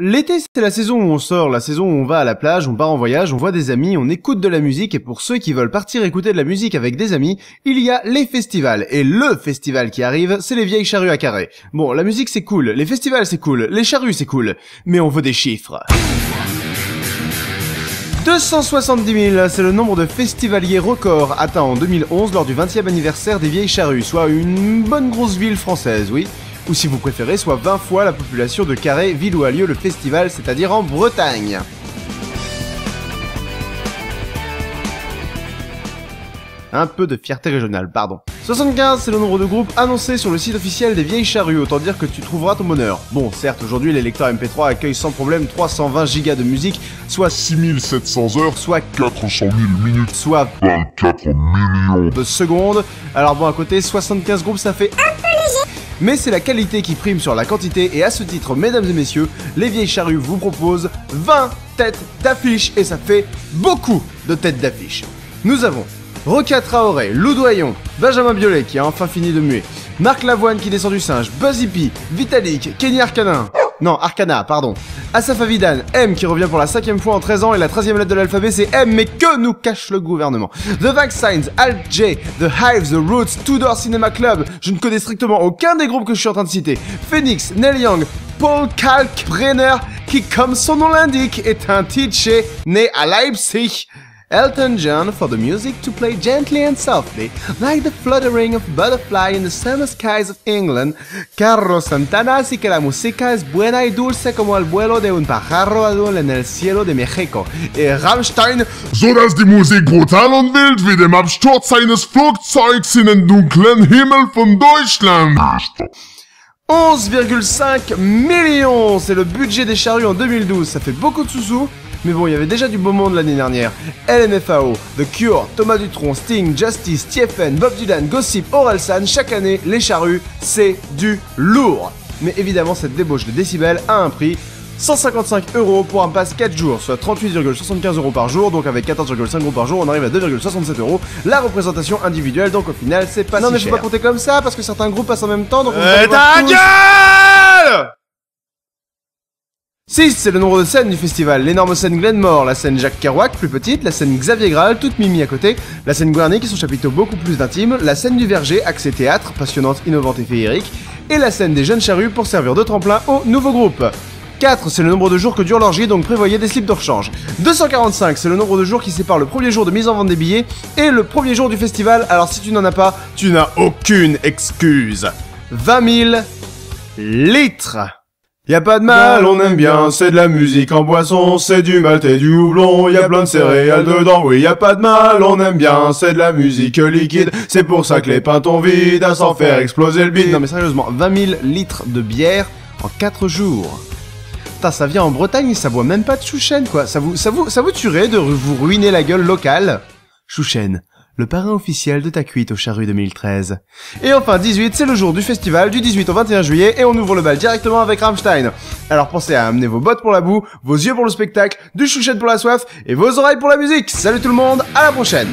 L'été, c'est la saison où on sort, la saison où on va à la plage, on part en voyage, on voit des amis, on écoute de la musique, et pour ceux qui veulent partir écouter de la musique avec des amis, il y a les festivals. Et LE festival qui arrive, c'est les vieilles charrues à carré. Bon, la musique c'est cool, les festivals c'est cool, les charrues c'est cool, mais on veut des chiffres. 270 000, c'est le nombre de festivaliers records atteint en 2011 lors du 20e anniversaire des vieilles charrues, soit une bonne grosse ville française, oui ou si vous préférez, soit 20 fois la population de Carré, ville où a lieu le festival, c'est-à-dire en Bretagne. Un peu de fierté régionale, pardon. 75, c'est le nombre de groupes annoncés sur le site officiel des Vieilles Charrues, autant dire que tu trouveras ton bonheur. Bon, certes, aujourd'hui, les lecteurs MP3 accueillent sans problème 320 gigas de musique, soit 6700 heures, soit 400 000 minutes, soit 24 millions. de secondes. Alors bon, à côté, 75 groupes, ça fait. Mais c'est la qualité qui prime sur la quantité, et à ce titre, mesdames et messieurs, les Vieilles Charrues vous proposent 20 têtes d'affiche, et ça fait beaucoup de têtes d'affiche. Nous avons Roca Traoré, Lou Doyon, Benjamin Biolay qui a enfin fini de muer, Marc Lavoine qui descend du singe, Buzz Vitalik, Kenny Arcana, non Arcana, pardon, Asaf Avidan, M qui revient pour la cinquième fois en 13 ans et la 13 lettre de l'alphabet c'est M, mais que nous cache le gouvernement? The Vaccines, Alt J, The Hive, The Roots, Tudor Cinema Club, je ne connais strictement aucun des groupes que je suis en train de citer, Phoenix, Neil Young, Paul Kalkbrenner, qui comme son nom l'indique est un teacher né à Leipzig, Elton John for the music to play gently and softly, like the fluttering of butterfly in the summer skies of England. Carlos Santana así que la música es buena y dulce como el vuelo de un pájaro en el cielo de México. Y Rammstein, So dass die Musik brutal und wild wie dem Absturz eines Flugzeugs in den dunklen Himmel von Deutschland ist. 11,5 millions C'est le budget des charrues en 2012, ça fait beaucoup de sous-sous, mais bon, il y avait déjà du beau monde l'année dernière. LMFAO, The Cure, Thomas Dutronc, Sting, Justice, TFN, Bob Dylan, Gossip, Orelsan, chaque année, les charrues, c'est du lourd Mais évidemment, cette débauche de décibels a un prix, 155 euros pour un pass 4 jours, soit 38,75 euros par jour, donc avec 14,5 euros par jour, on arrive à 2,67 euros. La représentation individuelle, donc au final, c'est pas non, mais je vais pas compter comme ça, parce que certains groupes passent en même temps, donc on voir tous. gueule 6, c'est le nombre de scènes du festival. L'énorme scène Glenmore, la scène Jacques Kerouac, plus petite, la scène Xavier Graal, toute mimi à côté, la scène Guernic et son chapiteau beaucoup plus intime, la scène du Verger, accès théâtre, passionnante, innovante et féerique, et la scène des jeunes charrues pour servir de tremplin au nouveau groupe. 4, c'est le nombre de jours que dure l'orgie, donc prévoyez des slips de rechange. 245, c'est le nombre de jours qui sépare le premier jour de mise en vente des billets et le premier jour du festival, alors si tu n'en as pas, tu n'as aucune excuse. 20 000 litres y a pas de mal, on aime bien, c'est de la musique en boisson, c'est du malt et du houblon, y a plein de céréales dedans, oui y a pas de mal, on aime bien, c'est de la musique liquide, c'est pour ça que les pintons vides à s'en faire exploser le bide. Non mais sérieusement, 20 000 litres de bière en 4 jours. Putain, ça vient en Bretagne et ça boit même pas de chouchen quoi, ça vous, ça vous, ça vous tuerait de vous ruiner la gueule locale? Chouchen, le parrain officiel de ta cuite au charru 2013. Et enfin 18, c'est le jour du festival du 18 au 21 juillet et on ouvre le bal directement avec Rammstein. Alors pensez à amener vos bottes pour la boue, vos yeux pour le spectacle, du chouchette pour la soif et vos oreilles pour la musique. Salut tout le monde, à la prochaine